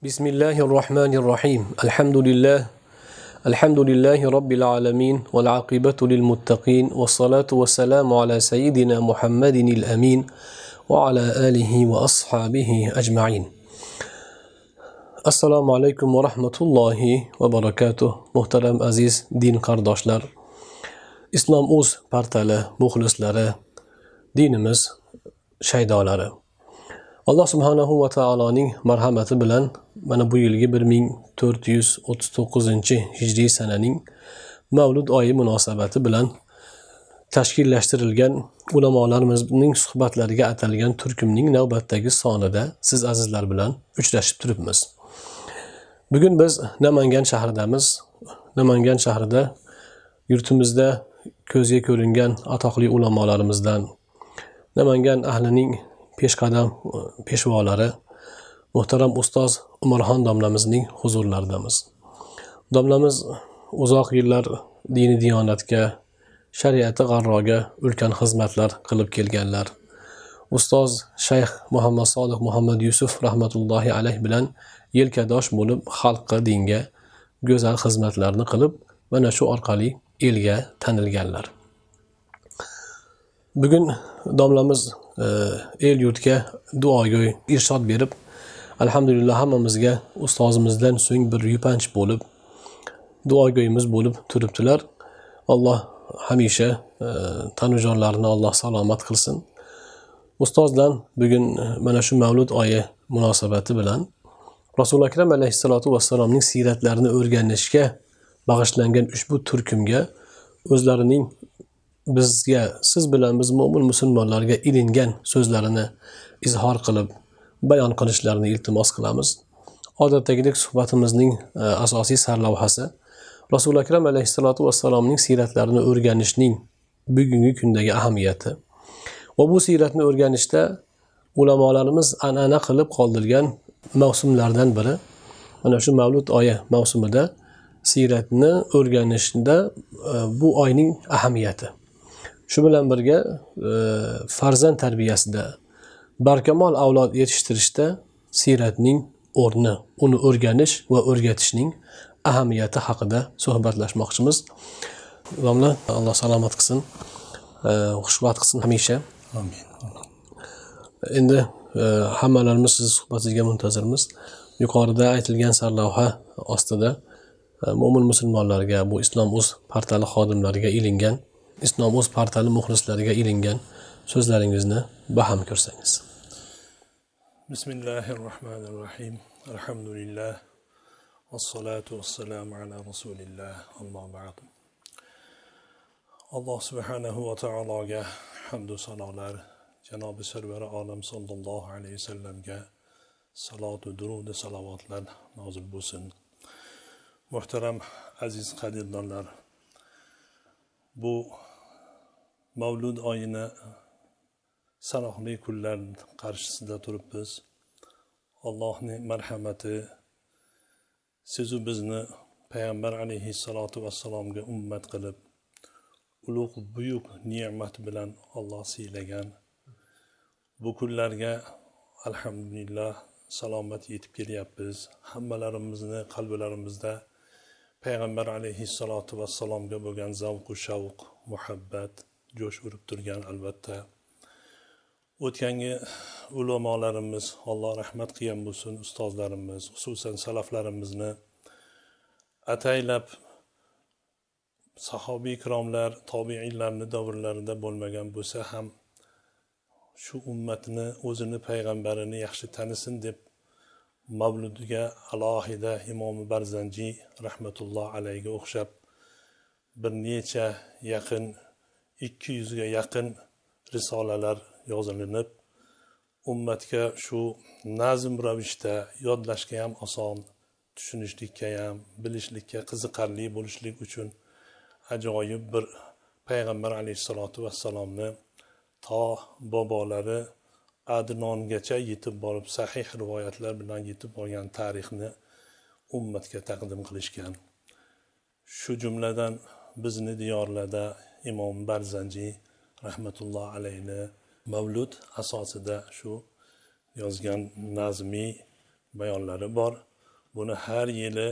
بسم الله الرحمن الرحيم الحمد لله الحمد لله رب العالمين والعاقبة للمتقين والصلاة والسلام على سيدنا محمد الأمين وعلى آله وأصحابه أجمعين alaykum va rahmatullohi va barakatuh. Muhtaram aziz din qardoshlar islom uz portali muxlislari dinimiz shaydolari. Alloh subhanahu va taoloning marhamati bilan mana bu yilgi bir ming to'rt yuz o'ttiz to'qqizinchi hijriy sananing mavlud oyi munosabati bilan tashkillashtirilgan ulamolarimizning suhbatlariga atalgan turkumning navbatdagi sonida siz azizlar bilan uchrashib turibmiz. Bugun biz namangan shahridamiz. Namangan shahrida yurtimizda ko'zga ko'ringan atoqli ulamolarimizdan namangan ahlining peshqadam e, peshvolari muhtaram ustoz umarxon domlamizning huzurlaridamiz. Domlamiz uzoq yillar dini diyonatga shariati g'arroga ulkan xizmatlar qilib kelganlar. Ustoz shayx muhammad sodiq muhammad yusuf rahmatullohi alayh bilan yelkadosh bo'lib xalqqa dinga go'zal xizmatlarni qilib mana shu orqali elga tanilganlar. Bugun domlamiz el yurtga duogo'y irshod berib alhamdulillah hammamizga ustozimizdan so'ng bir yupanch bo'lib duogo'yimiz bo'lib turibdilar. Alloh hamisha e, tanujonlarni alloh salomat qilsin. Ustozdan bugun e, mana shu mavlud oyi munosabati bilan rasuli akram alayhissalotu vassalomning siyratlarini o'rganishga bag'ishlangan ushbu turkumga o'zlarining bizga siz bilan biz mo'min musulmonlarga ilingan so'zlarini izhor qilib bayon qilishlarini iltimos qilamiz. Odatdagidek suhbatimizning e, asosiy sarlavhasi rasuli akram alayhissalotu vassalomning siyratlarini o'rganishning bugungi kundagi ahamiyati. Va bu siyratni o'rganishda ulamolarimiz an'ana qilib qoldirgan mavsumlardan biri. Mana shu mavlud oyi mavsumida siyratni o'rganishda e, bu oyning ahamiyati. Shu bilan birga e, farzand tarbiyasida barkamol avlod yetishtirishda siyratning o'rni uni o'rganish va o'rgatishning ahamiyati haqida suhbatlashmoqchimiz. Domla alloh salomat qilsin e, xushvaqt qilsin hamisha. Amin. Endi e, hammalarimiz sizni suhbatingizga muntazirmiz. Yuqorida aytilgan sarlavha ostida mo'min musulmonlarga bu islom uz portali xodimlariga ilingan islom o'z portali muxlislariga ilingan so'zlaringizni baham ko'rsangiz. Bismillahi rohmanir rohim alhamdulillah. Vassalatu vassalamu ala rasulillah. Ammo ba'd. Alloh subhanahu va taologa hamdu sanolar. Janobi sarvari olam sollallohu alayhi vasallamga salotu durudi salovatlar nozil bo'lsin. Muhtaram aziz qadrdonlar bu mavlud oyini sanoqli kunlar qarshisida turibmiz. Allohning marhamati sizu bizni payg'ambar alayhissalotu vassalomga ummat qilib ulug' buyuk ne'mat bilan olloh siylagan. Bu kunlarga alhamdulillah salomat yetib kelyapmiz. Hammalarimizni qalblarimizda payg'ambar alayhissalotu vassalomga bo'lgan zavqu shavq muhabbat jo'sh urib turgan albatta. O'tgangi ulamolarimiz alloh rahmat qilgan bo'lsin ustozlarimiz xususan salaflarimizni ataylab sahobiy ikromlar tobiinlarni davrlarida bo'lmagan bo'lsa ham shu ummatni o'zini payg'ambarini yaxshi tanisin deb mavludiga alohida imomi barzanjiy rahmatulloh alayga o'xshab bir necha yaqin ikki yuzga yaqin risolalar yozilinib ummatga shu nazm ravishda yodlashga ham oson tushunishlikka ham bilishlikka qiziqarli bo'lishlik uchun ajoyib bir payg'ambar alayhissalotu vassalomni to bobolari adnongacha yetib borib sahih rivoyatlar bilan yetib borgan tarixni ummatga taqdim qilishgan. Shu jumladan bizni diyorlarda imom barzanjiy rahmatulloh alayhi mavlud asosida shu yozgan nazmiy bayonlari bor. Buni har yili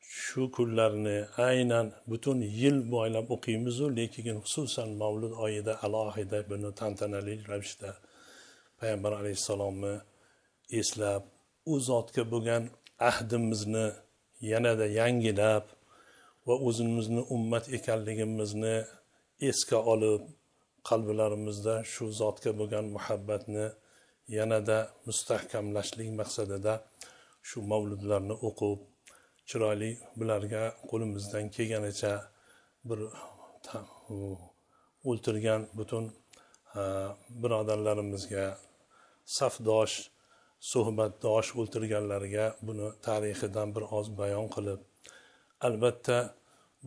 shu kunlarni aynan butun yil bo'ylab o'qiymizu lekin xususan mavlud oyida alohida buni tantanali ravishda payg'ambar alayhissalomni eslab u zotga bo'lgan ahdimizni yanada yangilab va o'zimizni ummat ekanligimizni esga olib qalblarimizda shu zotga bo'lgan muhabbatni yanada mustahkamlashlik maqsadida shu mavludlarni o'qib chiroyli bularga qo'limizdan kelganicha bir o'ltirgan butun birodarlarimizga safdosh suhbatdosh o'ltirganlarga buni tarixidan bir oz bayon qilib albatta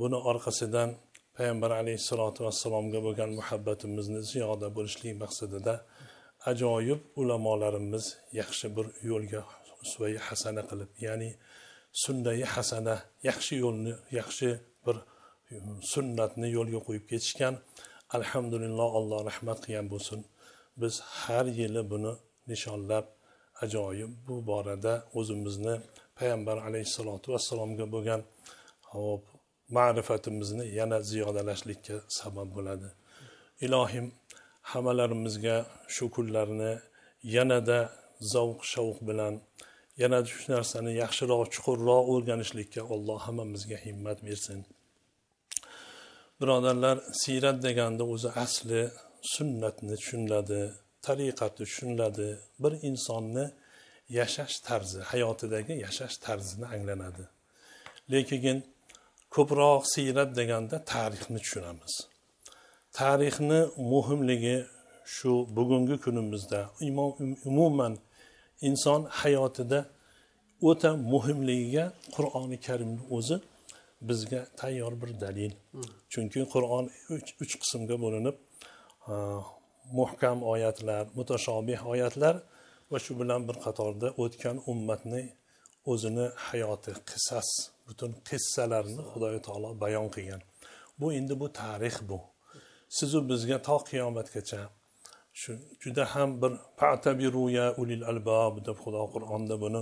buni orqasidan payg'ambar alayhissalotu vassalomga bo'lgan muhabbatimizni ziyoda bo'lishlik maqsadida ajoyib ulamolarimiz yaxshi bir yo'lga usvai hasana qilib ya'ni sunnai hasana yaxshi yo'lni yaxshi bir sunnatni yo'lga qo'yib ketishgan. Alhamdulillah alloh rahmat qilgan bo'lsin. Biz har yili buni nishonlab ajoyib bu borada o'zimizni payg'ambar alayhissalotu vassalomga bo'lgan hop ma'rifatimizni yana ziyodalashlikka sabab bo'ladi. Ilohim hammalarimizga shu kunlarni yanada zavq shavq bilan yana shu narsani yaxshiroq chuqurroq o'rganishlikka alloh hammamizga himmat bersin. Birodarlar siyrat deganda o'zi asli sunnatni tushuniladi tariqatni tushuniladi. Bir insonni yashash tarzi hayotidagi yashash tarzini anglanadi. Lekin ko'proq siyrat deganda tarixni tushunamiz. Tarixni muhimligi shu bugungi kunimizda umuman inson hayotida o'ta muhimligiga qur'oni karimni o'zi bizga tayyor bir dalil. Chunki qur'on uch qismga bo'linib muhkam oyatlar mutashobih oyatlar va shu bilan bir qatorda o'tgan ummatni o'zini hayoti qissas butun qissalarni xudoyo taolo bayon qilgan. Bu endi bu tarix bu. Sizu bizga to qiyomatgacha shu juda ham bir patabiruya ulil albob deb xudo qur'onda buni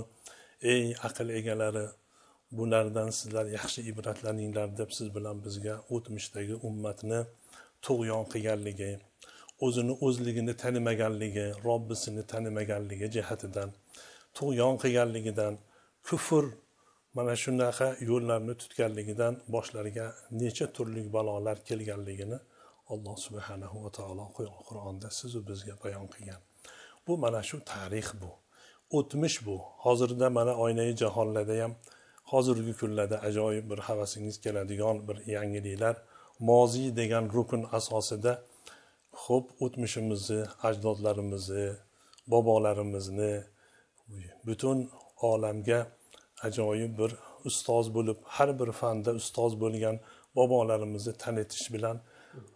ey aql egalari bulardan sizlar yaxshi ibratlaninglar deb siz bilan bizga o'tmishdagi ummatni tug'yon qilganligi o'zini o'zligini tanimaganligi robbisini tanimaganligi jihatidan tug'yon qilganligidan kufr mana shunaqa yo'llarni tutganligidan boshlariga necha turli balolar kelganligini alloh subhanahu va taolo qur'onda sizu bizga bayon qilgan. Bu mana shu tarix bu o'tmish bu. Hozirda mana oynai jahonlarda ham hozirgi kunlarda ajoyib bir havasingiz keladigan bir yangiliklar moziy degan rukun asosida ho'p o'tmishimizni ajdodlarimizni bobolarimizni butun olamga ajoyib bir ustoz bo'lib har bir fanda ustoz bo'lgan bobolarimizni tanitish bilan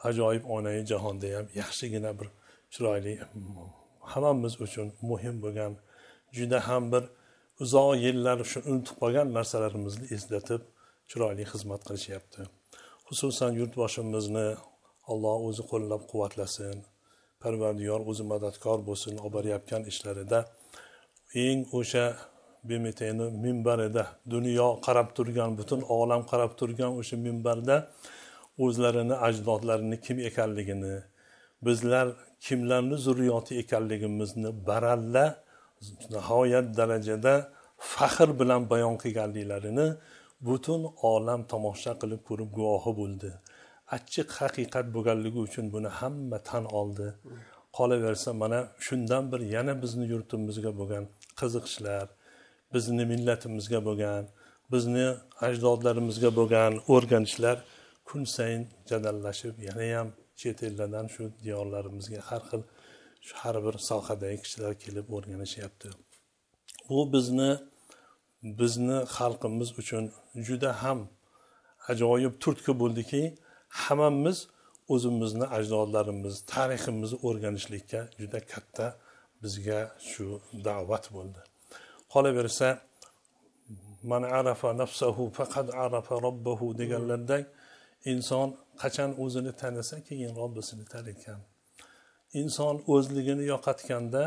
ajoyib onai jahonda ham yaxshigina bir chiroyli hammamiz uchun muhim bo'lgan juda ham bir uzoq yillar shu unutib qolgan narsalarimizni eslatib chiroyli xizmat qilishyapti. Xususan yurtboshimizni alloh o'zi qo'llab quvvatlasin parvardigor o'zi madadkor bo'lsin olib borayotgan ishlarida eng o'sha bemiteni minbarida. Dunyo qarab turgan butun olam qarab turgan o'sha minbarda o'zlarini ajdodlarini kim ekanligini bizlar kimlarni zurriyoti ekanligimizni baralla nihoyat darajada faxr bilan bayon qilganliklarini butun olam tomosha qilib ko'rib guvohi bo'ldi. Achchiq haqiqat bo'lganligi uchun buni hamma tan oldi. Qolaversa mana shundan bir yana bizni yurtimizga bo'lgan qiziqishlar bizni millatimizga bo'lgan bizni ajdodlarimizga bo'lgan o'rganishlar kun sayin jadallashib yanayam chet ellardan shu diyorlarimizga har xil shu har bir sohadagi kishilar kelib o'rganishyapti. Bu bizni bizni xalqimiz uchun juda ham ajoyib turtki bo'ldiki hammamiz o'zimizni ajdodlarimiz tariximizni o'rganishlikka juda katta bizga shu da'vat bo'ldi. Qolaversa man arafa nafsahu faqad arafa robbahu deganlardek inson qachon o'zini tanisa keyin robbisini tanigan inson o'zligini yo'qotganda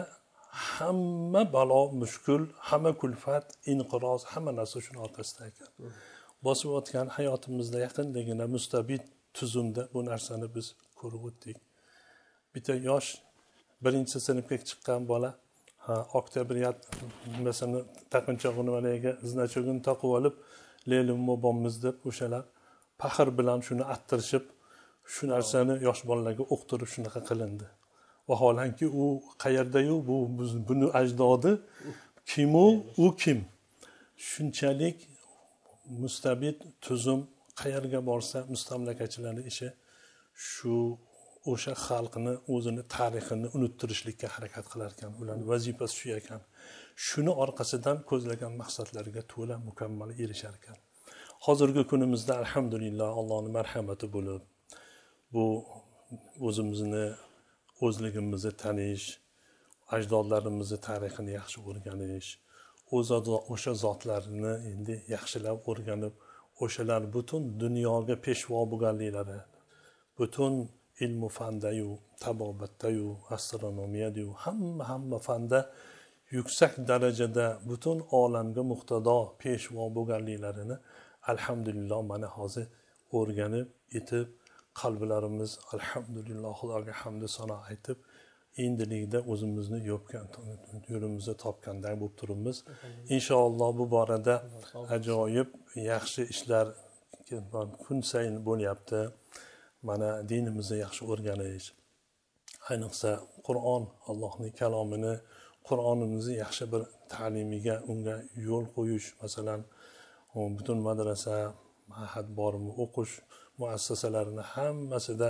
hamma balo mushkul hamma kulfat inqiroz hamma narsa shuni orqasida ekan. Bosib o'tgan hayotimizda yaqindagina mustabid tuzumda bu narsani biz ko'rib o'tdik. Bitta yosh birinchi sinfga chiqqan bola oktyabr nimasini taqinchog'i nimalarga значогini taqib olib lelim mobomiz deb o'shalar. Faxr bilan shuni attirishib shu narsani yosh bolalarga o'qtirib shunaqa qilindi. Vaholanki u qayerdayu? Bu buni ajdodi. Kimu u? Kim? Shunchalik mustabid tuzum qayerga borsa mustamlakachilarni ishi shu o'sha xalqni o'zini tarixini unuttirishlikka harakat qilar ekan ularni vazifasi shu ekan. Shuni orqasidan ko'zlagan maqsadlariga to'la mukammal erishar ekan. Hozirgi kunimizda alhamdulillah allohni marhamati bo'lib bu o'zimizni o'zligimizni tanish ajdodlarimizni tarixini yaxshi o'rganish o'sha zotlarni endi yaxshilab o'rganib o'shalar butun dunyoga peshvo bo'lganliklari butun ilmu fandayu tabobatdayu astronomiyadayu hamma hamma fanda yuksak darajada butun olamga muqtado peshvo bo'lganliklarini alhamdulillah mana hozir o'rganib yetib qalblarimiz alhamdulillah xudoga hamdu sano aytib endilikda o'zimizni yopgan yo'limizni topganday bo'lib turibmiz. Inshaalloh bu borada ajoyib yaxshi ishlar kun sayin bo'lyapti mana dinimizni yaxshi o'rganish ayniqsa qur'on allohning kalomini qur'onimizni yaxshi bir ta'limiga unga yo'l qo'yish masalan butun madrasa mahad bormi o'qish muassasalarini hammasida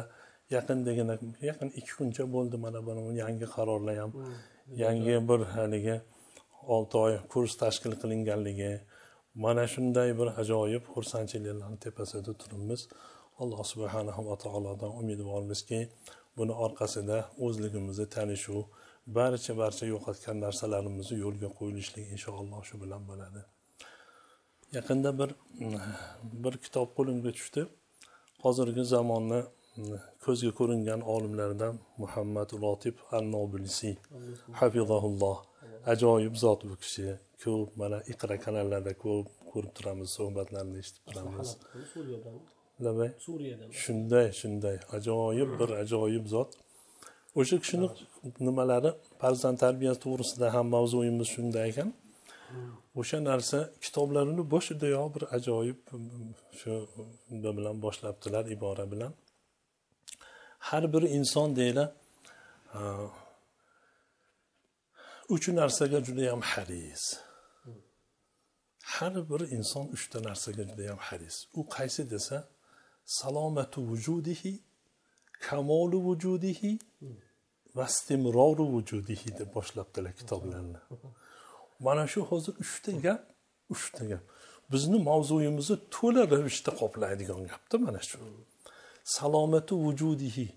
yaqindagina yaqin ikki kuncha bo'ldi mana buni yangi qarorlar ham yangi bir haligi olti oy kurs tashkil qilinganligi mana shunday bir ajoyib xursandchiliklarni tepasida turibmiz alloh subhanahu va taolodan umidvormizki buni orqasida o'zligimizni tanishuv barcha barcha yo'qotgan narsalarimizni yo'lga qo'yilishlik inshaalloh shu bilan bo'ladi. Yaqinda bir bir kitob qo'limga tushdi. Hozirgi zamonni ko'zga ko'ringan olimlardan muhammad lotib al nobilsiy hafizahulloh. Ajoyib zot bu kishi. Ko'p mana iqra kanallarda ko'p ko'rib turamiz suhbatlarini eshitib turamiz. Labay suriyadan shunday shunday. Ajoyib bir ajoyib zot. O'sha kishini nimalari farzand tarbiyasi to'g'risida ham mavzuyimiz shunday ekan. O'sha narsa kitoblarini boshidayoq bir ajoyib shu bilan boshlabdilar ibora bilan. Har bir inson deydilar uch narsaga judayam haris. Har bir inson uchta narsaga judayam haris. U qaysi desa salomatu vujudihi kamolu vujudihi va istimroru vujudihi deb boshlabdilar kitoblarni mana shu hozir uchta gap uchta gap bizni mavzuyimizni to'la ravishda qoplaydigan gapda mana shu salomati vujudihi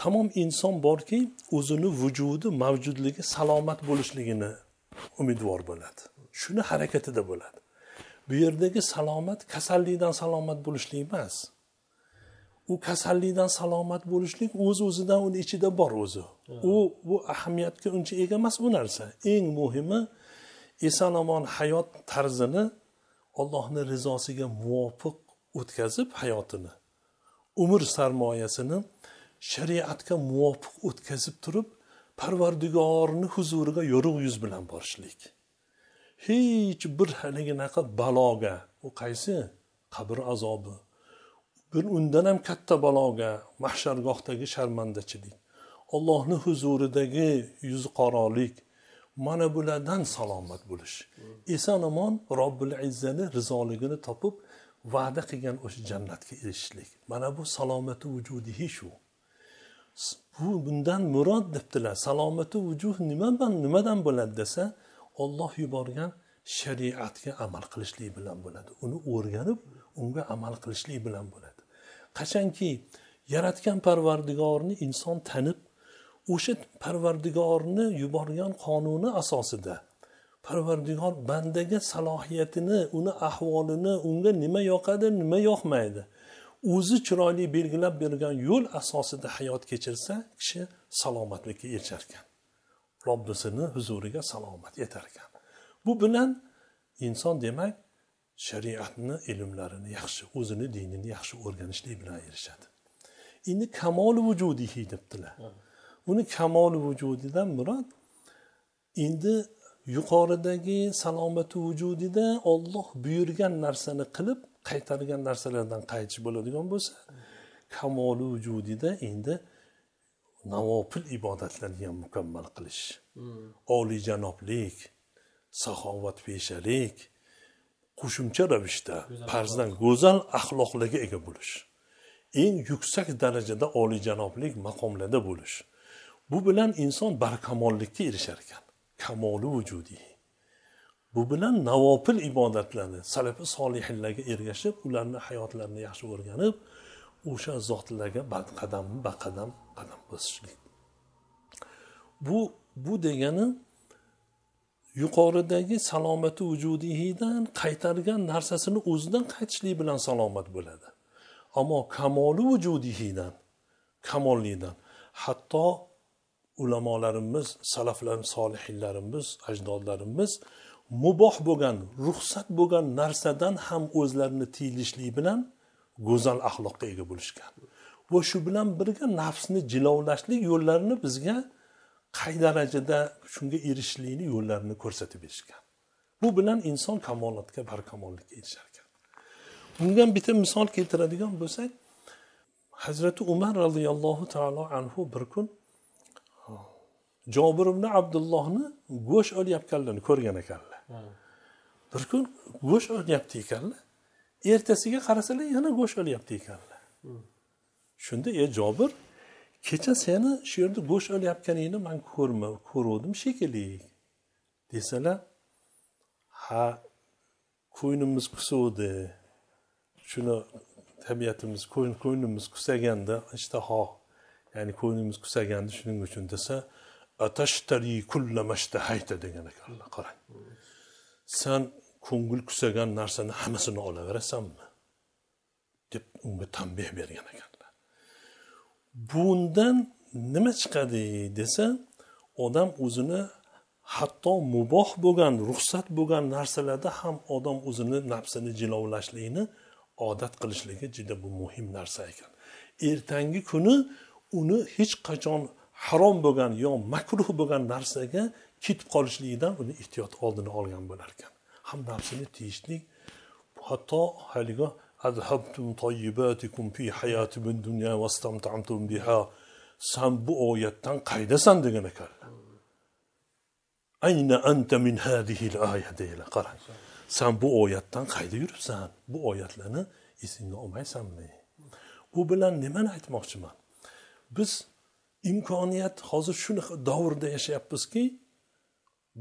tamom inson borki o'zini vujudi mavjudligi salomat bo'lishligini umidvor bo'ladi shuni harakatida bo'ladi bu yerdagi salomat kasallikdan salomat bo'lishlik emas. U kasallikdan salomat bo'lishlik o'z o'zidan uni ichida bor o'zi. U bu ahamiyatga uncha ega emas bu narsa. Eng muhimi eson omon hayot tarzini allohni rizosiga muvofiq o'tkazib hayotini umr sarmoyasini shariatga muvofiq o'tkazib turib parvardigorni huzuriga yorug' yuz bilan borishlik hech bir haliginaqa baloga. U qaysi? Qabr azobi. Bir undan ham katta baloga mahshargohdagi sharmandachilik ollohni huzuridagi yuzi qorolik mana bulardan salomat bo'lish. Eson omon robbil izzani rizoligini topib va'da qilgan o'sha jannatga erishishlik. Mana bu salomati vujudihi shu. Bu bundan murod debdilar. Salomati vujuh nimadan nimadan bo'ladi desa olloh yuborgan shariatga amal qilishlik bilan bo'ladi. Uni o'rganib unga amal qilishlik bilan bo'ladi. Qachonki yaratgan parvardigorni inson tanib o'sha parvardigorni yuborgan qonuni asosida parvardigor bandaga salohiyatini uni ahvolini unga nima yoqadi nima yoqmaydi o'zi chiroyli belgilab bergan yo'l asosida hayot kechirsa kishi salomatlikka erishar ekan robbisini huzuriga salomat yetar ekan bu bilan inson demak shariatni ilmlarini yaxshi o'zini dinini yaxshi o'rganishlik bilan erishadi endi kamol vujudihi debdilar. Uni kamol vujudidan murod endi yuqoridagi salomati vujudida olloh buyurgan narsani qilib qaytargan narsalardan qaytish bo'ladigan bo'lsa kamoli vujudida endi navofil ibodatlarni ham mukammal qilish. Oliyjanoblik saxovatpeshalik qo'shimcha ravishda farzdan go'zal axloqlarga ega bo'lish. Eng yuksak darajada oliyjanoblik maqomlarda bo'lish. Bu bilan inson barkamollikka erishar ekan. Kamoli vujudiy. Bu bilan navofil ibodatlarni salafi solihinlarga ergashib ularni hayotlarini yaxshi o'rganib o'sha zotlarga qadam ba qadam qadam bosishlik. Bu bu degani yuqoridagi salomati vujudiydan qaytargan narsasini o'zidan qaytishlik bilan salomat bo'ladi. Ammo kamoli vujudiydan kamollikdan hatto ulamolarimiz salaflar solihinlarimiz ajdodlarimiz muboh bo'lgan ruxsat bo'lgan narsadan ham o'zlarini tiyilishlik bilan go'zal axloqqa ega bo'lishgan. Va shu bilan birga nafsni jilovlashlik yo'llarini bizga qay darajada shunga erishishlikni yo'llarini ko'rsatib berishgan. Bu bilan inson kamolotga barkamollikka erishar ekan. Bunga bitta misol keltiradigan bo'lsak hazrati umar roziyallohu taolo anhu bir kun jobir ibn abdullohni go'sht olayotganlarini ko'rgan ekanlar. Bir kun go'sht olyapti ekanlar ertasiga qarasalar yana go'sht olyapti ekanlar. Shunda ey jobir kecha seni shu yerda go'sht olayotganingni man ko'rma ko'ruvdim shekilli desalar ha ko'nglimiz qusuvdi shuni tabiatimiz ko'nglimiz qusaganda ishtaho ya'ni ko'nglimiz qusagandi shuning uchun desa atashtari kullamashtahayta degan ekanlar qarang. San ko'ngil kusagan narsani hammasini olaverasanmi? deb unga tanbeh bergan ekanlar. Bundan nima chiqadi desa odam o'zini hatto muboh bo'lgan ruxsat bo'lgan narsalarda ham odam o'zini nafsini jilovlashlikni odat qilishligi juda bu muhim narsa ekan. Ertangi kuni uni hech qachon harom bo'lgan yo makruh bo'lgan narsaga ketib qolishligidan uni ehtiyot oldini olgan bo'lar ekan ham nafsini tiyishlik. Hatto haligi azhabtum toyyibatikum fi hayati dunya vastamtamtum biha san bu oyatdan qaydasan degan ekanlar ayna anta min hadihi aya deydilar qarang. San bu oyatdan qayda yuribsan? Bu oyatlarni esingga olmaysanmi? Bu bilan nimani aytmoqchiman? Biz imkoniyat hozir shunaqa davrda yashayapmizki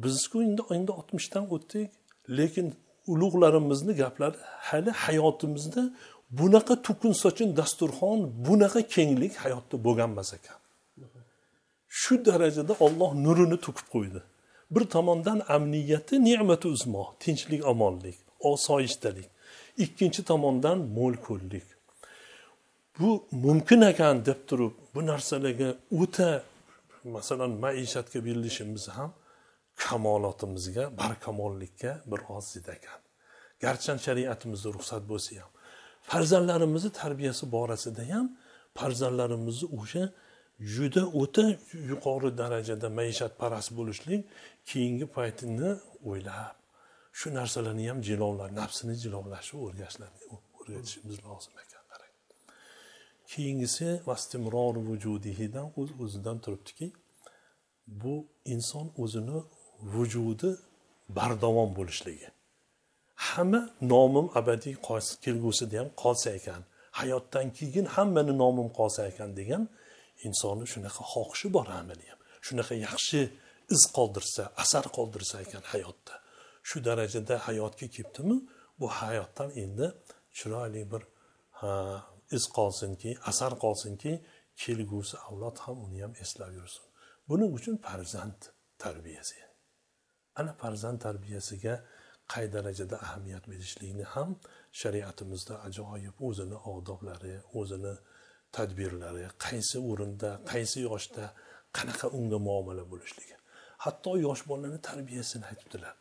bizku endi endi oltmishdan o'tdik. Lekin ulug'larimizni gaplari hali hayotimizda bunaqa to'kin sochin dasturxon bunaqa kenglik hayotda bo'lgan emas ekan. Shu darajada olloh nurini to'kib qo'ydi. Bir tomondan amniyati ne'mati uzmo tinchlik omonlik osoyishtalik. Ikkinchi tomondan mo'l ko'llik. Bu mumkin ekan deb turib bu narsalarga o'ta masalan maishatga berilishimiz ham kamolotimizga barkamollikka bir oz zid ekan garchi shariatimizda ruxsat bo'lsa ham farzandlarimizni tarbiyasi borasida ham farzandlarimizni o'sha juda o'ta yuqori darajada maishatparast bo'lishlik keyingi paytini o'ylab shu narsalarni ham jilovlab nafsini jilovlashni o'rgatishimiz lozim ekan qarang. Keyingisi vastimror vujudihidan o'z o'zidan turibdiki bu inson o'zini vujudi bardavom bo'lishligi. Hamma nomim abadiy kelgusida ham qolsa ekan hayotdan keyin hammani nomim qolsa ekan degan insonni shunaqa xohishi bor amali ham shunaqa yaxshi iz qoldirsa asar qoldirsa ekan hayotda. Shu darajada hayotga kelibdimi bu hayotdan endi chiroyli bir iz qolsinki asar qolsinki kelgusi avlod ham uni ham eslab yursin. Buning uchun farzand tarbiyasi. Ana farzand tarbiyasiga qay darajada ahamiyat berishlikni ham shariatimizda ajoyib o'zini odoblari o'zini tadbirlari qaysi o'rinda qaysi yoshda qanaqa unga muomala bo'lishligi. Hatto yosh bolalarni tarbiyasini aytibdilar.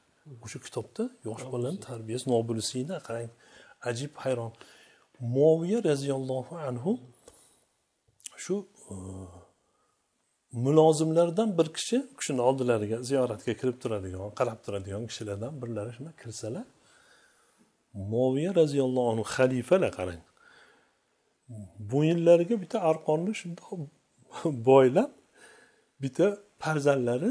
O'sha kitobda yosh bolalarni tarbiyasi nobilisiyda qarang. Ajib hayron. Moviya roziyallohu anhu shu mulozimlardan bir kishi u kishini oldilariga ziyoratga kirib turadigan qarab turadigan kishilardan birlari shunday kirsalar moviya roziyallohu anhu xalifalar qarang. Bo'yinlariga bitta arqonni shundoq boylab bitta farzandlari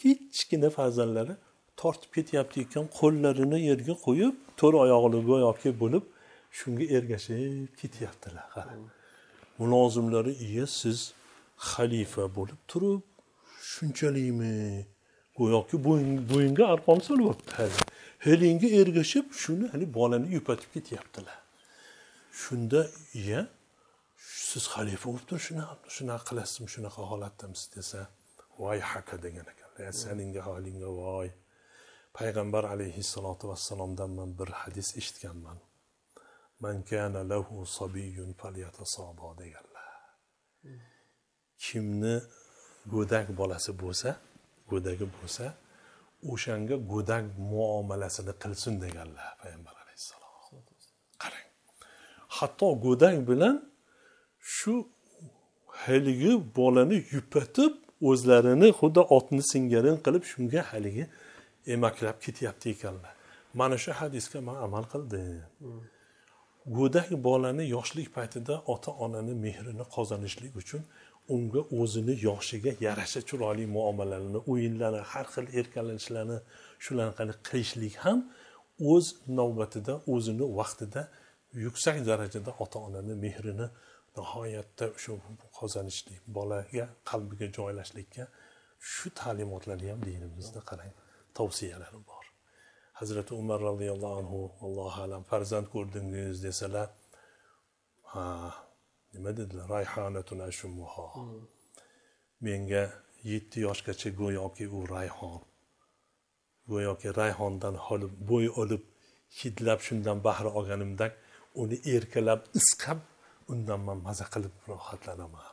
kichkina farzandlari tortib ketyapti ekan qo'llarini yerga qo'yib to'rt oyog'ini go'yoki bo'lib shunga ergashib ketyaptilar qarang. Mulozimlari iya siz xalifa bo'lib turib shunchalikmi? Go'yoki bo'yinga arqon solyapti helinga ergashib shuni hali bolani yupatib ketyaptilar. Shunda iya siz xalifa bo'lib turib shunaqa shunaqa qilasizmi shunaqa holatdamisiz desa voy haka degan ekanlar. Seningga holingga voy. Payg'ambar alayhissalotu vassalomdan man bir hadis eshitganman. Man kana lahu sabiyun falyatasobo deganlar. Kimni go'dak bolasi bo'lsa go'dagi bo'lsa o'shanga go'dak muomalasini qilsin deganlar payg'ambar alayhissalom. Qarang. Hatto go'dak bilan shu haligi bolani yupatib o'zlarini xuddi otni singarin qilib shunga haligi emaklab ketyapti ekanlar. Mana shu hadisga man amal qildim. Go'dak bolani yoshlik paytida ota onani mehrini qozonishlik uchun unga o'zini yoshiga yarasha chiroyli muomalalarni o'yinlarni har xil erkalanishlarni shularni qilishlik ham o'z navbatida o'zini vaqtida yuksak darajada ota onani mehrini nihoyatda shu qozonishlik bolaga qalbiga joylashlikka shu ta'limotlarni ham dinimizda qarang tavsiyalari bor. Hazrati umar roziyallohu anhu allohu alam farzand ko'rdingiz desalar ha nima dedilar rayhonatun ashumuho menga yetti yoshgacha go'yoki u rayhon. Go'yoki rayhondan bo'y olib hidlab shundan bahra olganimdek uni erkalab isqab undan man maza qilib rohatlanaman.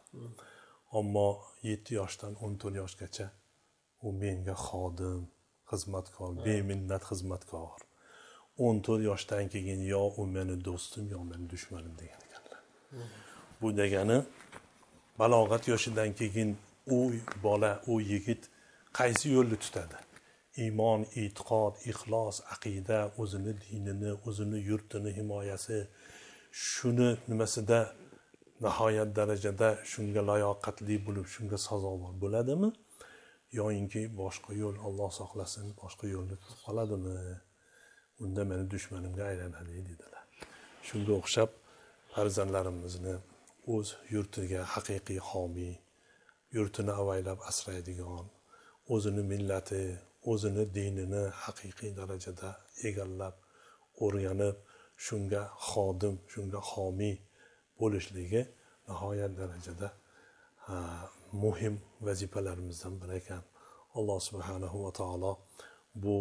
Ammo yetti yoshdan o'n to'rt yoshgacha u menga xodim xizmatkor beminnat xizmatkor. o'n to'rt yoshdan keyin yo u meni do'stim yo meni dushmanim degan ekanlar bu degani balog'at yoshidan keyin u bola u yigit qaysi yo'lni tutadi? Iymon e'tiqod ixlos aqida o'zini dinini o'zini yurtini himoyasi shuni nimasida nihoyat darajada shunga layoqatli bo'lib shunga sazovor bo'ladimi? Yoyinki boshqa yo'l olloh saqlasin boshqa yo'lni tutib qoladimi? Unda meni dushmanimga aylanadi dedilar. Shunga o'xshab farzandlarimizni o'z yurtiga haqiqiy homiy yurtini avaylab asraydigan o'zini millati o'zini dinini haqiqiy darajada egallab o'rganib shunga xodim shunga homiy bo'lishligi nihoyat darajada muhim vazifalarimizdan biri ekan. Alloh subhanahu va taolo bu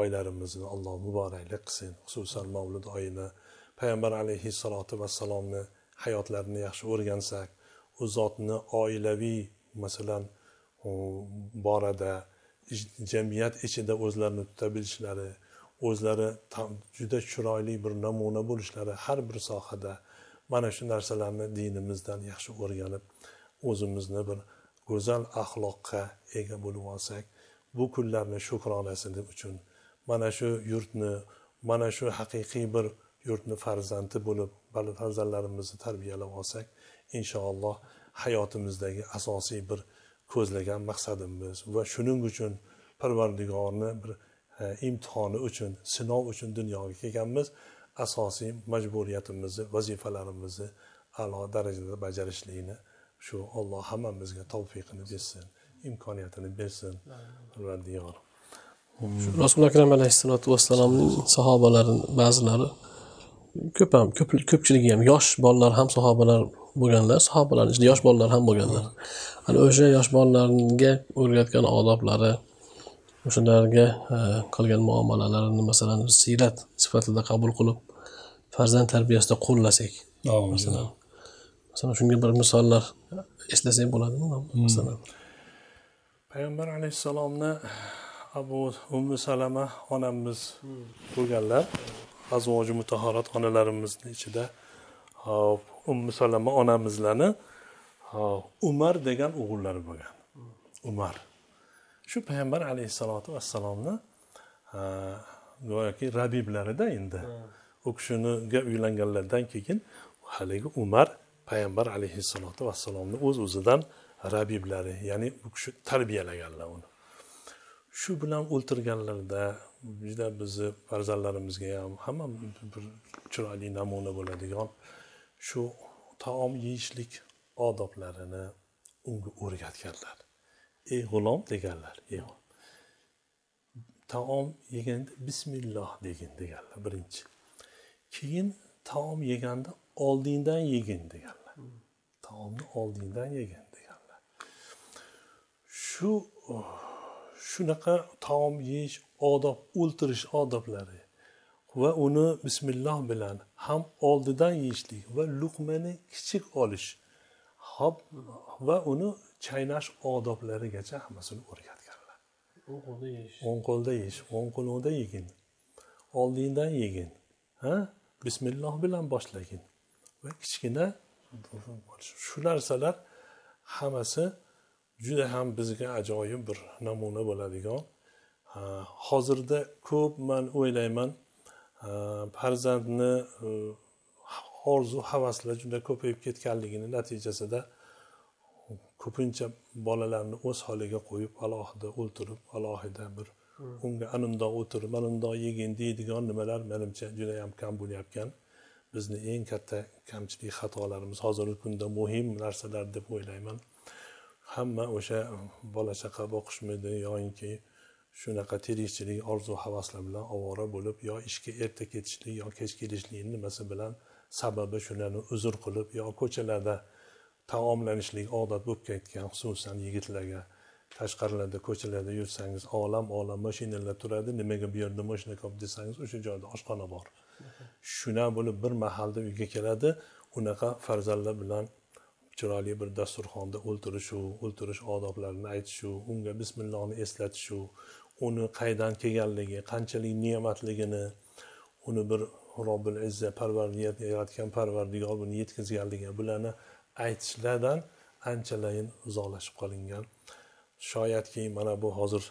oylarimizni alloh muboraklik qilsin. Xususan mavlud oyini payg'ambar alayhissalotu vassalomni hayotlarini yaxshi o'rgansak u zotni oilaviy masalan borada jamiyat ichida o'zlarini tuta bilishlari o'zlari juda chiroyli bir namuna bo'lishlari har bir sohada mana shu narsalarni dinimizdan yaxshi o'rganib o'zimizni bir go'zal axloqqa ega bo'lib olsak bu kunlarni shukronasi uchun mana shu yurtni mana shu haqiqiy bir yurtni farzandi bo'lib farzandlarimizni tarbiyalab olsak inshaalloh hayotimizdagi asosiy bir ko'zlagan maqsadimiz va shuning uchun parvardigorni bir e, imtihoni uchun sinov uchun dunyoga kelganmiz. Asosiy majburiyatimizni vazifalarimizni a'lo darajada bajarishlikni shu olloh hammamizga tavfiqini bersin imkoniyatini bersin. Parvardigor. Rasuli akram alayhissalotu vassalomning sahobalarini ba'zilari ko'p ham ko'pchiligi ham yosh bolalar ham sahobalar bo'lganlar sahobalar ichida yosh bolalar ham bo'lganlar. Ana o'sha yosh bolalarga o'rgatgan odoblari o'shalarga e, qilgan muomalalarini masalan siyrat sifatida qabul qilib farzand tarbiyasida qo'llasak masalan. masalan. Shunga bir misollar eslasak bo'ladimi? Masalan. Payg'ambar alayhissalomni abu ummu salama onamiz bo'lganlar azvoji mutahorat onalarimizni ichida. Ummu salama onamizlarni umar degan o'g'illari bo'lgan. Umar. Shu payg'ambar alayhissalotu vassalomni go'yoki rabiblarida endi. U kishiniga uylanganlaridan keyin haligi umar payg'ambar alayhissalotu vassalomni o'z o'zidan rabiblari ya'ni u kishi tarbiyalaganlar uni. Shu bilan o'ltirganlarida juda bizni farzandlarimizga ham hamma bir chiroyli namuna bo'ladigan shu taom yeyishlik odoblarini unga o'rgatganlar. Ey g'ulom deganlar ey taom yeganda bismilloh degin deganlar birinchi. Keyin taom yeganda oldingdan yegin deganlar. Taomni oldingdan yegin deganlar. Shu shunaqa taom yeyish odob o'ltirish odoblari va uni bismilloh bilan ham oldidan yeyishlik va luqmani kichik olish hop va uni chaynash odoblarigacha hammasini o'rgatganlar. O'ng qo'lda yeyish. O'ng qo'lda yeyish o'ng qo'lingda yegin oldingdan yegin ha? Bismilloh bilan boshlagin va kichkina shu narsalar hammasi juda ham bizga ajoyib bir namuna bo'ladigan hozirda ko'p man o'ylayman. Farzandni e, orzu havaslar juda ko'payib ketganligini natijasida ko'pincha bolalarni o'z holiga qo'yib alohida o'ltirib alohida bir unga anundoq o'tirib anundoq yegin deydigan nimalar manimcha juda yam kam bo'layotgan bizni eng katta kamchilik xatolarimiz hozirgi kunda muhim narsalar deb o'ylayman. Hamma o'sha bola chaqa boqishmidi yoyinki shunaqa tirikchilik orzu havaslar bilan ovora bo'lib yo ishga erta ketishlik yo kech kelishlikni nimasi bilan sababi shularni uzr qilib yo ko'chalarda taomlanishlik odat bo'lib ketgan xususan yigitlarga. Tashqarilarda ko'chalarda yursangiz olam olam mashinalar turadi nimaga bu yerda mashina ko'p desangiz o'sha joyda oshxona bor. Shunaqa bo'lib bir mahalda uyga keladi unaqa farzandlar bilan chiroyli bir dasturxonda o'ltirishu o'ltirish odoblarini aytishu unga bismillohni eslatishu uni qaydan kelganligi qanchalik ne'matligini uni bir robbil izza parvardigor yaratgan parvardigor buni yetkazganligi bularni aytishlardan anchalayin uzoqlashib qolingan. Shoyatki mana bu hozir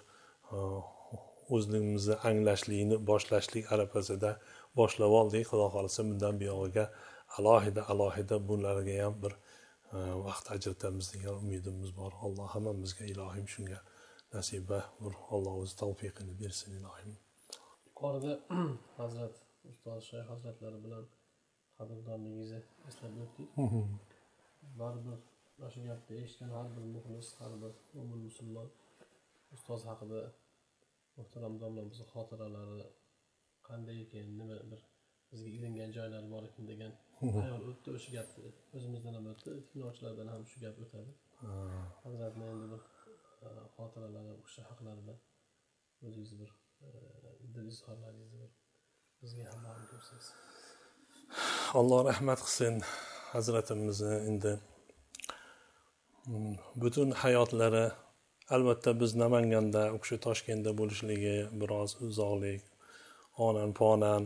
e, o'zligimizni anglashlikni boshlashlik arafasida boshlab oldik. Xudo xohlasa bundan buyog'iga alohida alohida bularga ham bir e, vaqt ajratamiz degan umidimiz bor. Alloh hammamizga ilohim shunga nasiba alloh o'zi tavfiqini bersin ilohim yuqorida hazrat ustoz shayx hazratlari bilan qadrdonligingizni eslab o'tdik. Baribir mana shu gapni eshitgan har bir muxlis har bir mo'min musulmon ustoz haqida muhtaram domlamizni xotiralari qanday ekan nima bir bizga ilingan joylari bor ekan degan hayol o'tdi o'sha gapni. O'zimizdan ham o'tdi tinglovchilardan ham shu gap o'tadi. Hazratni endi bir Э, xotiralari o'sha haqlarida o'zingizni bir e, dil izhorlaringizni bir bizga ham ma'lum qilsangiz alloh rahmat qilsin hazratimizni endi. Butun hayotlari albatta biz namanganda u kishi toshkentda bo'lishligi biroz uzoqlik onan ponan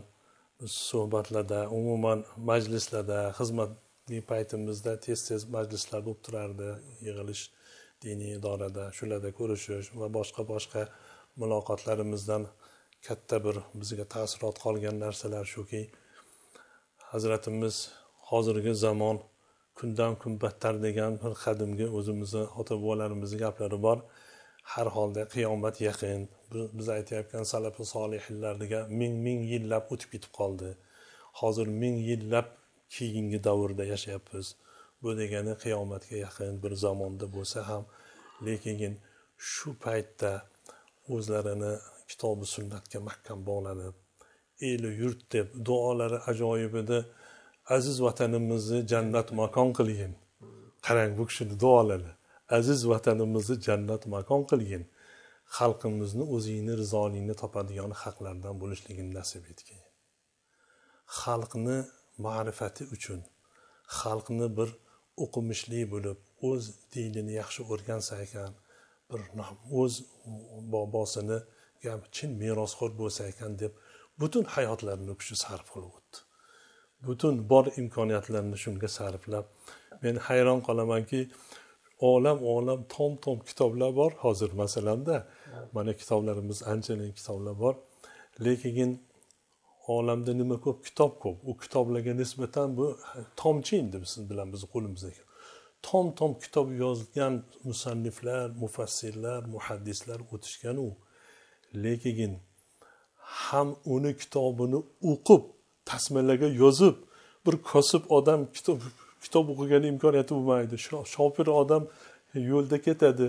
biz suhbatlarda umuman majlislarda xizmatli paytimizda tez tez majlislar bo'lib turardi yig'ilish diniy idorada shularda ko'rishish va boshqa boshqa muloqotlarimizdan katta bir bizga taassurot qolgan narsalar shuki hazratimiz hozirgi zamon kundan kun battar degan bir qadimgi o'zimizni ota bobolarimizni gaplari bor. Har holda qiyomat yaqin. Biz aytayotgan salafi solihlarga ming ming yillab o'tib ketib qoldi. Hozir ming yillab keyingi davrda yashayapmiz. Bu degani qiyomatga yaqin bir zamonda bo'lsa ham lekin shu paytda o'zlarini kitobi sunnatga mahkam bog'lanib eli yurt deb duolari ajoyib edi. Aziz vatanimizni jannat makon qilgin. Qarang bu kishini duolari. Aziz vatanimizni jannat makon qilgin. Xalqimizni o'zingni rizolingni topadigan haqlardan bo'lishligini nasib etgin. Xalqni ma'rifati uchun xalqni bir o'qimishli bo'lib o'z dinini yaxshi o'rgansa ekan bir o'z bobosini chin merosxo'r bo'lsa ekan deb butun hayotlarini u kishi sarf qilib o'tdi. Butun bor imkoniyatlarini shunga sarflab men hayron qolamanki olam olam tom tom kitoblar bor hozir masalanda. Mana kitoblarimiz anchayin kitoblar bor. Lekin olamda nima ko'p? Kitob ko'p. U kitoblarga nisbatan bu tomchi endi siz bilan bizni qo'limizdagi tom tom kitob yozgan musanniflar mufassirlar muhaddislar o'tishganu lekin ham uni kitobini o'qib tasmalarga yozib bir kosib odam kitob kitob o'qigani imkoniyati bo'lmaydi. Shopir odam yo'lda ketadi.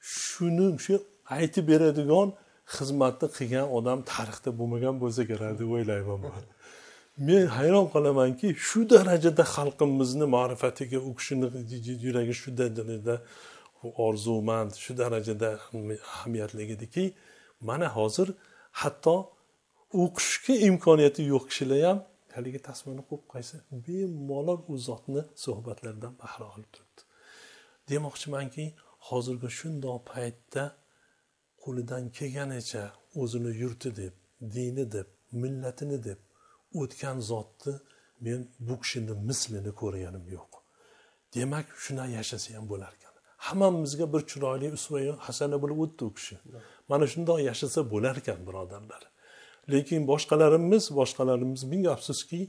Shuni shu aytib beradigan xizmatni qilgan odam tarixda bo'lmagan bo'lsa kerak deb o'ylayman man. Men hayron qolamanki shu darajada xalqimizni ma'rifatiga u kishini yuragi shu darajada orzumand shu darajada ahamiyatli ediki mana hozir hatto o'qishga imkoniyati yo'q kishilar ham haligi tasmani qo'yib qo'ysa bemalol u zotni suhbatlaridan bahra olib turibdi. Demoqchimanki hozirgi shundoq paytda qo'lidan kelganicha o'zini yurti deb dini deb millatini deb o'tgan zotni men bu kishini mislini ko'rganim yo'q. Demak shunday yashasa ham bo'lar ekan. Hammamizga bir chiroyli usva hasana bo'lib o'tdi u kishi. Mana shundoq yashasa bo'lar ekan birodarlar. Lekin boshqalarimiz boshqalarimiz ming afsuski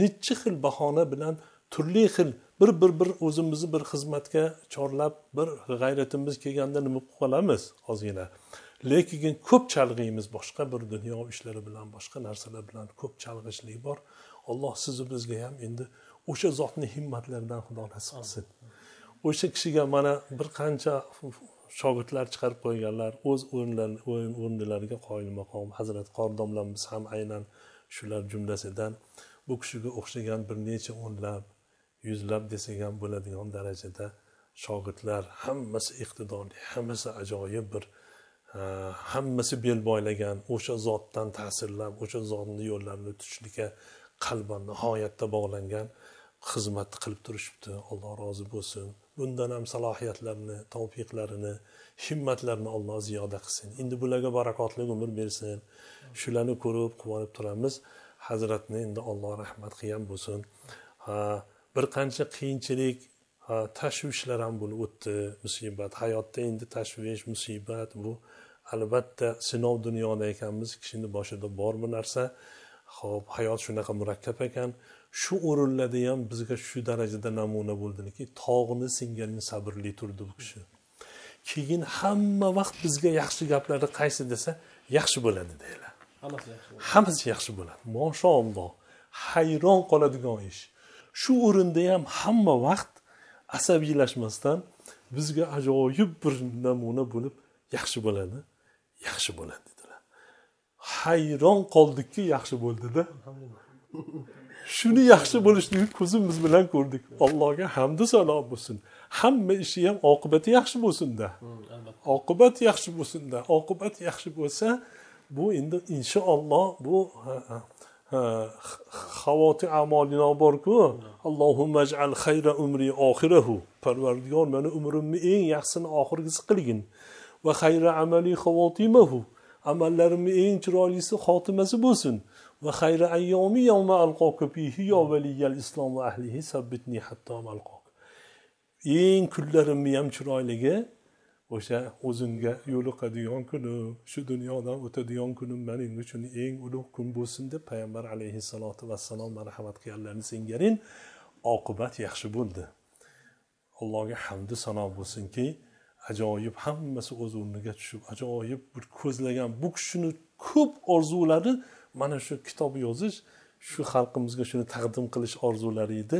nechi xil bahona bilan turli xil bir bir bir o'zimizni bir xizmatga chorlab bir g'ayratimiz kelganda nima qilib qolamiz ozgina? Lekin ko'p chalg'iymiz boshqa bir dunyo ishlari bilan boshqa narsalar bilan ko'p chalg'ishlik bor. Alloh sizu bizga ham endi o'sha zotni himmatlaridan xudo nasib qilsin. O'sha kishiga mana bir qancha shogirdlar chiqarib qo'yganlar o'z o'rnilariga qoyilmaqom hazrat hazrati qordomlamiz ham aynan shular jumlasidan. Bu kishiga o'xshagan bir necha o'nlab yuzlab desak ham bo'ladigan darajada shogirdlar hammasi iqtidorli hammasi ajoyib bir hammasi bel boylagan o'sha zotdan ta'sirlab o'sha zotni yo'llarini tutishlikka qalban nihoyatda bog'langan xizmatni qilib turishibdi. Alloh rozi bo'lsin. Bundan ham salohiyatlarini tavfiqlarini himmatlarini alloh ziyoda qilsin. Endi bularga barakotli umr bersin. Shularni ko'rib quvonib turamiz. Hazratni endi alloh rahmat qilgan bo'lsin. Bir qancha qiyinchilik tashvishlar ham bo'lib o'tdi musibat. Hayotda endi tashvish musibat bu albatta sinov dunyoda ekanmiz kishini boshida bor bu narsa? Ho'p hayot shunaqa murakkab ekan. Shu o'rinlarda ham bizga shu darajada namuna bo'ldiki tog'ni singani sabrli turdi bu kishi. Keyin hamma vaqt bizga yaxshi gaplari qaysi desa yaxshi bo'ladi deydilar hammasi yaxshi bo'ladi. Moshalloh hayron qoladigan ish shu o'rinda ham hamma vaqt asabiylashmasdan bizga ajoyib bir namuna bo'lib yaxshi bo'ladi yaxshi bo'ladi dedilar. Hayron qoldikki yaxshi bo'ldida shuni yaxshi bo'lishligini ko'zimiz bilan ko'rdik. Allohga hamdu sano bo'lsin. Hamma ishi ham oqibati yaxshi bo'lsinda oqibat yaxshi bo'lsinda oqibat yaxshi bo'lsa bu endi inshaalloh bu havoti amolino borku. Allohumma ajal xayra umri oxirahu. Parvardigor mani umrimni eng yaxshisini oxirgisi qilgin va xayra amali xavotimahu. Amallarimni eng chiroylisi xotimasi bo'lsin. Va xayra ayyomi yawma alqoka fihi yo valiyal islom va ahlihi sabbitni hatto alqok eng kunlarimni ham chiroyligi o'sha o'zimga yo'liqadigan kunim shu dunyodan o'tadigan kunim mening uchun eng ulug' kun bo'lsin deb payg'ambar alayhissalotu vassalom marhamat qilganlarini singarin oqibat yaxshi bo'ldi. Allohga hamdu sano bo'lsinki ajoyib hammasi o'z o'rniga tushib ajoyib bir ko'zlagan bu kishini ko'p orzulari mana shu kitob yozish shu xalqimizga shuni taqdim qilish orzulari edi.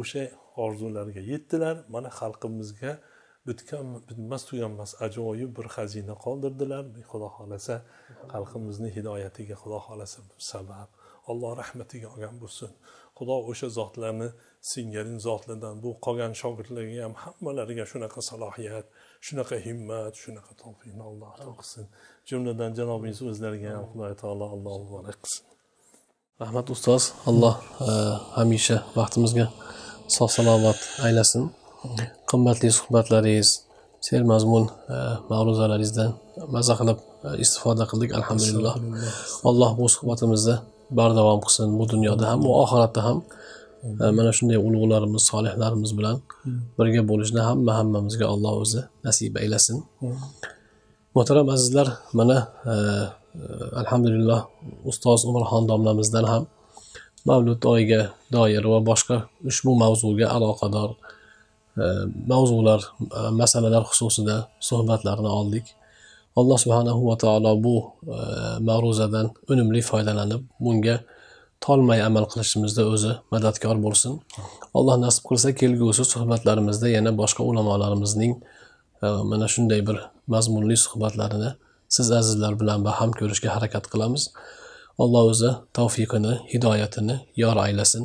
O'sha orzulariga yetdilar mana xalqimizga bitgan bitmas tuganmas ajoyib bir xazina qoldirdilar. Xudo xohlasa xalqimizni hidoyatiga xudo xohlasa sabab. Alloh rahmatiga olgan bo'lsin. Xudo o'sha zotlarni singari zotlardan bu qolgan shogirdlarga ham hammalariga shunaqa salohiyat shunaqa himmat shunaqa tavfiqni alloh ato qilsin. Jumladan janobingiz o'zlariga ham xudo taolo alloh muborak qilsin. Rahmat ustoz. Alloh e, hamisha vaqtimizga sog' salomat aylasin qimmatli suhbatlaringiz sermazmun e, ma'ruzalaringizdan maza qilib e, istifoda qildik alhamdulillah. Alloh bu suhbatimizni bardavom qilsin bu dunyoda ham va oxiratda ham. E, mana shunday ulug'larimiz solihlarimiz bilan birga bo'lishni hamma hammamizga alloh o'zi nasib aylasin. Muhtaram azizlar mana alhamdulillah ustoz umarxon domlamizdan ham mavlud oyiga doir va boshqa ushbu mavzuga aloqador mavzular e, masalalar xususida suhbatlarni oldik. Alloh subhanahu va taolo bu e, ma'ruzadan unumli foydalanib bunga tolmay amal qilishimizda o'zi madadkor bo'lsin. Alloh nasib qilsa kelgusi suhbatlarimizda yana boshqa ulamolarimizning e, mana shunday bir mazmunli suhbatlarini siz azizlar bilan baham ko'rishga harakat qilamiz. Alloh o'zi tavfiqini hidoyatini yor aylasin.